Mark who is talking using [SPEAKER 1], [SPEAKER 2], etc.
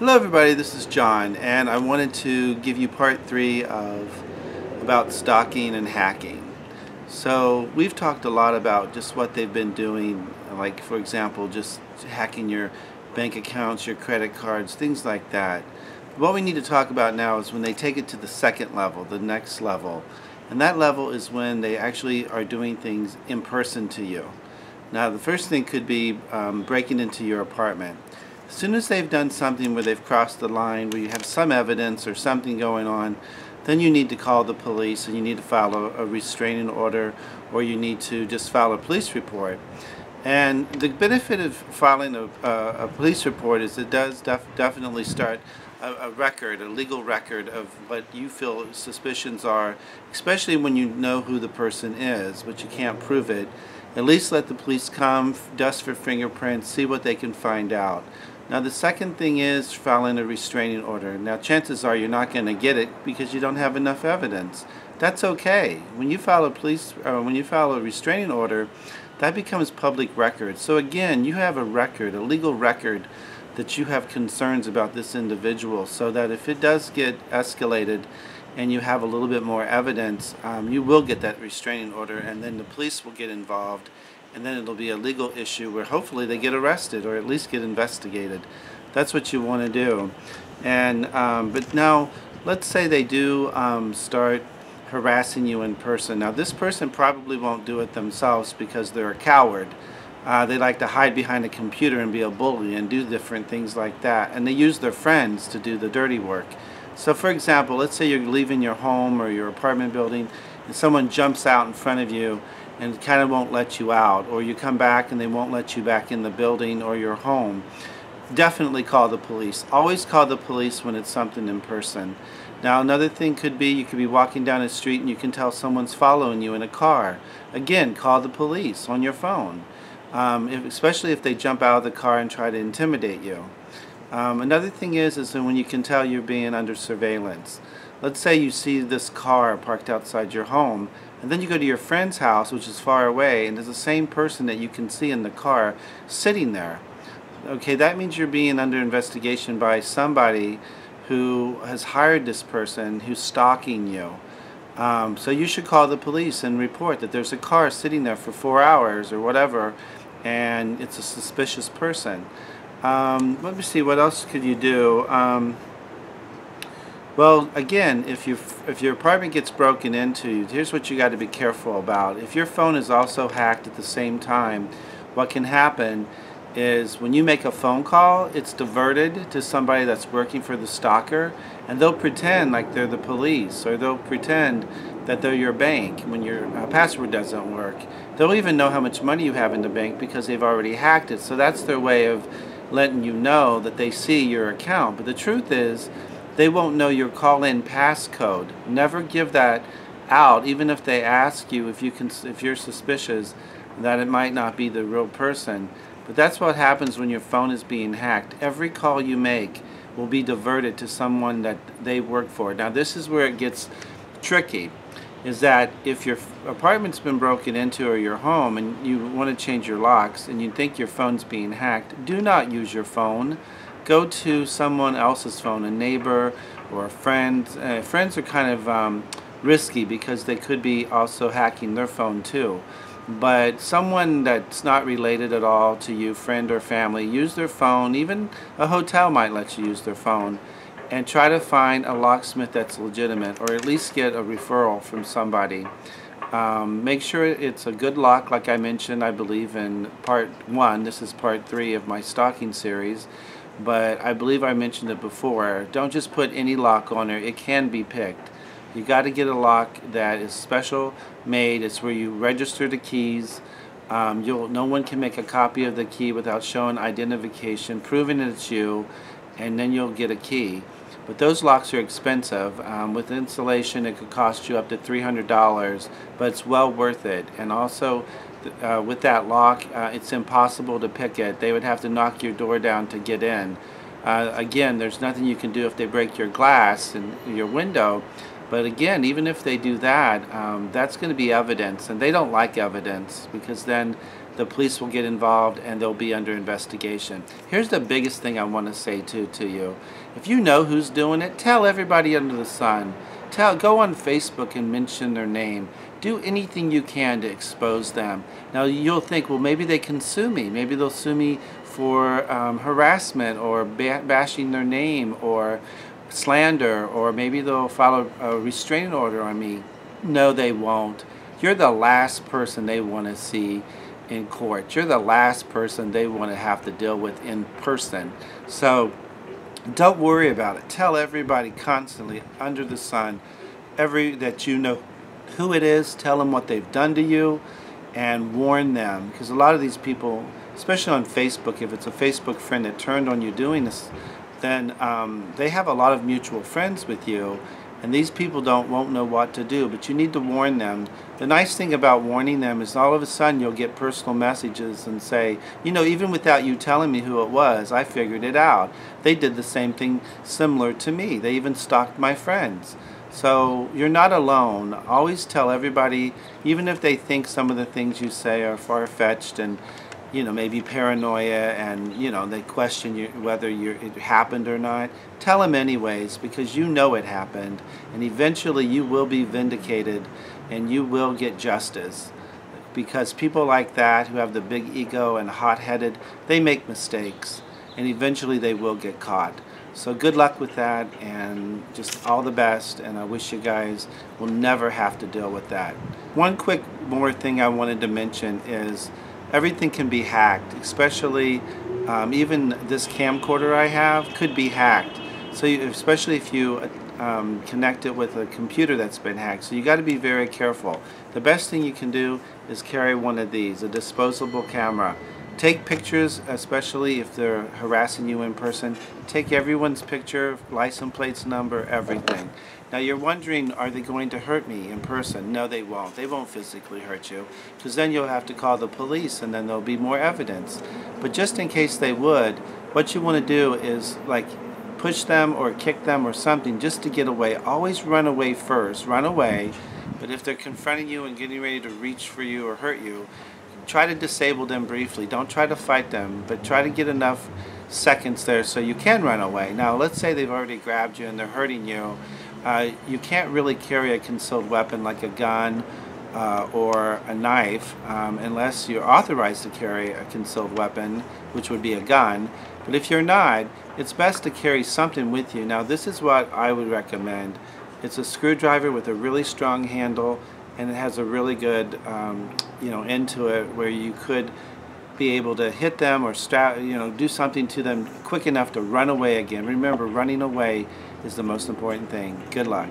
[SPEAKER 1] Hello everybody, this is John and I wanted to give you part three of about stalking and hacking. So we've talked a lot about just what they've been doing like for example just hacking your bank accounts, your credit cards, things like that. What we need to talk about now is when they take it to the second level, the next level. And that level is when they actually are doing things in person to you. Now the first thing could be um, breaking into your apartment. As soon as they've done something where they've crossed the line, where you have some evidence or something going on, then you need to call the police and you need to file a, a restraining order or you need to just file a police report. And the benefit of filing a, a, police report is it does def definitely start a, a, record, a legal record of what you feel suspicions are, especially when you know who the person is, but you can't prove it. At least let the police come, dust for fingerprints, see what they can find out. Now the second thing is filing a restraining order. Now chances are you're not going to get it because you don't have enough evidence. That's okay. When you file a police, uh, when you file a restraining order, that becomes public record. So again, you have a record, a legal record that you have concerns about this individual so that if it does get escalated and you have a little bit more evidence, um, you will get that restraining order and then the police will get involved and then it'll be a legal issue where hopefully they get arrested or at least get investigated. That's what you want to do. And um, but now, let's say they do um, start harassing you in person. Now, this person probably won't do it themselves because they're a coward. Uh, they like to hide behind a computer and be a bully and do different things like that. And they use their friends to do the dirty work. So, for example, let's say you're leaving your home or your apartment building and someone jumps out in front of you and kind of won't let you out or you come back and they won't let you back in the building or your home definitely call the police. Always call the police when it's something in person. Now another thing could be you could be walking down a street and you can tell someone's following you in a car. Again call the police on your phone um, if, especially if they jump out of the car and try to intimidate you. Um, another thing is is when you can tell you're being under surveillance let's say you see this car parked outside your home and then you go to your friend's house, which is far away, and there's the same person that you can see in the car sitting there. Okay, that means you're being under investigation by somebody who has hired this person who's stalking you. Um, so you should call the police and report that there's a car sitting there for four hours or whatever, and it's a suspicious person. Um, let me see, what else could you do? Um, well, again, if you if your apartment gets broken into, here's what you got to be careful about. If your phone is also hacked at the same time, what can happen is when you make a phone call, it's diverted to somebody that's working for the stalker, and they'll pretend like they're the police, or they'll pretend that they're your bank when your uh, password doesn't work. They'll even know how much money you have in the bank because they've already hacked it. So that's their way of letting you know that they see your account. But the truth is, they won't know your call-in passcode. Never give that out, even if they ask you if you can, if you're suspicious that it might not be the real person. But that's what happens when your phone is being hacked. Every call you make will be diverted to someone that they work for. Now this is where it gets tricky is that if your apartment's been broken into or your home and you want to change your locks and you think your phone's being hacked, do not use your phone go to someone else's phone, a neighbor or a friend. Uh, friends are kind of um, risky because they could be also hacking their phone too. But someone that's not related at all to you, friend or family, use their phone. Even a hotel might let you use their phone. And try to find a locksmith that's legitimate or at least get a referral from somebody. Um, make sure it's a good lock, like I mentioned, I believe, in part one. This is part three of my stalking series but I believe I mentioned it before. Don't just put any lock on there. It can be picked. You got to get a lock that is special made. It's where you register the keys. Um, you'll, no one can make a copy of the key without showing identification, proving it's you, and then you'll get a key. But those locks are expensive. Um, with installation, it could cost you up to $300, but it's well worth it. And also, uh, with that lock, uh, it's impossible to pick it. They would have to knock your door down to get in. Uh, again, there's nothing you can do if they break your glass and your window. But again, even if they do that, um, that's going to be evidence, and they don't like evidence because then the police will get involved and they'll be under investigation. Here's the biggest thing I want to say to, to you. If you know who's doing it, tell everybody under the sun. Tell, go on Facebook and mention their name. Do anything you can to expose them. Now you'll think, well, maybe they can sue me. Maybe they'll sue me for um, harassment or ba bashing their name or slander, or maybe they'll file a restraining order on me. No, they won't. You're the last person they want to see in court. You're the last person they want to have to deal with in person. So don't worry about it. Tell everybody constantly under the sun, every that you know who it is, tell them what they've done to you, and warn them. Because a lot of these people, especially on Facebook, if it's a Facebook friend that turned on you doing this, then um, they have a lot of mutual friends with you and these people don't won't know what to do but you need to warn them. The nice thing about warning them is all of a sudden you'll get personal messages and say you know even without you telling me who it was I figured it out. They did the same thing similar to me. They even stalked my friends. So you're not alone. Always tell everybody even if they think some of the things you say are far-fetched and you know, maybe paranoia and, you know, they question you, whether it happened or not, tell them anyways because you know it happened and eventually you will be vindicated and you will get justice because people like that who have the big ego and hot-headed, they make mistakes and eventually they will get caught. So good luck with that and just all the best and I wish you guys will never have to deal with that. One quick more thing I wanted to mention is everything can be hacked, especially um, even this camcorder I have could be hacked. So you, especially if you um, connect it with a computer that's been hacked. So you got to be very careful. The best thing you can do is carry one of these, a disposable camera. Take pictures, especially if they're harassing you in person. Take everyone's picture, license plates number, everything. Now you're wondering, are they going to hurt me in person? No, they won't. They won't physically hurt you, because then you'll have to call the police and then there'll be more evidence. But just in case they would, what you want to do is like push them or kick them or something just to get away. Always run away first. Run away. But if they're confronting you and getting ready to reach for you or hurt you, try to disable them briefly. Don't try to fight them, but try to get enough seconds there so you can run away. Now, let's say they've already grabbed you and they're hurting you. Uh, you can't really carry a concealed weapon like a gun uh, or a knife um, unless you're authorized to carry a concealed weapon, which would be a gun. But if you're not, it's best to carry something with you. Now, this is what I would recommend. It's a screwdriver with a really strong handle and it has a really good um, you know end to it where you could be able to hit them or strap, you know do something to them quick enough to run away again remember running away is the most important thing. Good luck